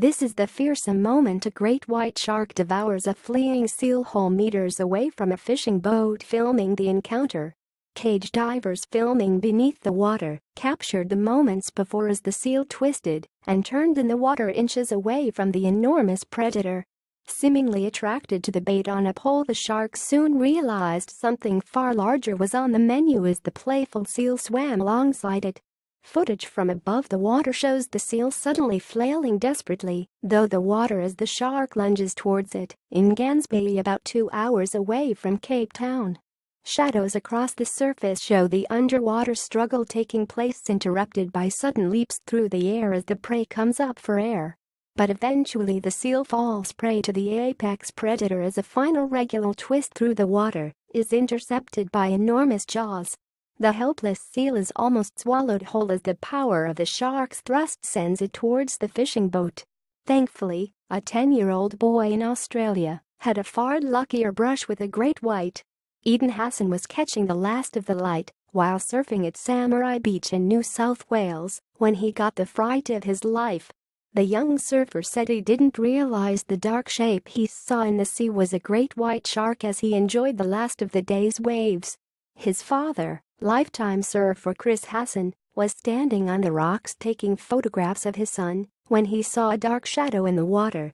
This is the fearsome moment a great white shark devours a fleeing seal whole meters away from a fishing boat filming the encounter. Cage divers filming beneath the water captured the moments before as the seal twisted and turned in the water inches away from the enormous predator. Seemingly attracted to the bait on a pole the shark soon realized something far larger was on the menu as the playful seal swam alongside it. Footage from above the water shows the seal suddenly flailing desperately, though the water as the shark lunges towards it, in Gansbaai about two hours away from Cape Town. Shadows across the surface show the underwater struggle taking place interrupted by sudden leaps through the air as the prey comes up for air. But eventually the seal falls prey to the apex predator as a final regular twist through the water is intercepted by enormous jaws. The helpless seal is almost swallowed whole as the power of the shark's thrust sends it towards the fishing boat. Thankfully, a 10-year-old boy in Australia had a far luckier brush with a great white Eden Hassan was catching the last of the light while surfing at Samurai Beach in New South Wales when he got the fright of his life. The young surfer said he didn't realize the dark shape he saw in the sea was a great white shark as he enjoyed the last of the day's waves. His father, lifetime surfer Chris Hassan, was standing on the rocks taking photographs of his son when he saw a dark shadow in the water